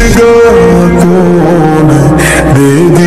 Jigar Kone Dedi